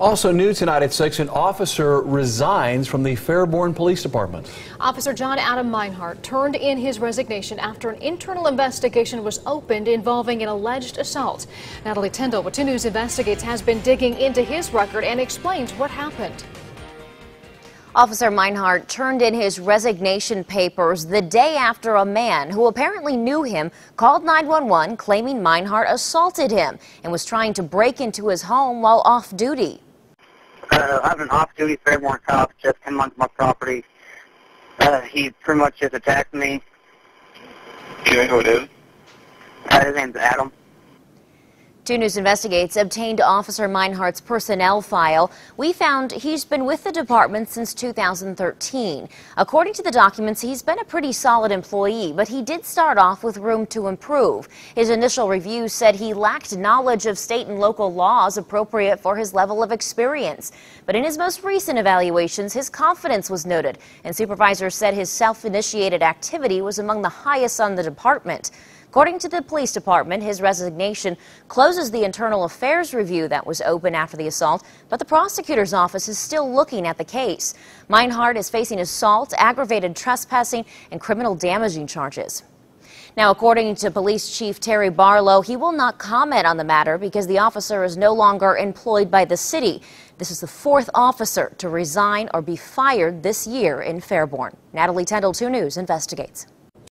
Also new tonight at 6, an officer resigns from the Fairborn Police Department. Officer John Adam Meinhardt turned in his resignation after an internal investigation was opened involving an alleged assault. Natalie Tyndall with 2 News Investigates has been digging into his record and explains what happened. Officer Meinhardt turned in his resignation papers the day after a man who apparently knew him called 911 claiming Meinhardt assaulted him and was trying to break into his home while off duty. Uh, I have an off-duty Fairborn cop just came onto my property. Uh, he pretty much just attacked me. Do you know who it is? Uh, his name's Adam. 2 News Investigates obtained Officer Meinhardt's personnel file. We found he's been with the department since 2013. According to the documents, he's been a pretty solid employee, but he did start off with room to improve. His initial review said he lacked knowledge of state and local laws appropriate for his level of experience. But in his most recent evaluations, his confidence was noted, and supervisors said his self-initiated activity was among the highest on the department. According to the police department, his resignation closes the internal affairs review that was open after the assault, but the prosecutor's office is still looking at the case. Meinhardt is facing assault, aggravated trespassing, and criminal damaging charges. Now, according to Police Chief Terry Barlow, he will not comment on the matter because the officer is no longer employed by the city. This is the fourth officer to resign or be fired this year in Fairborn. Natalie Tyndall, 2 News, investigates.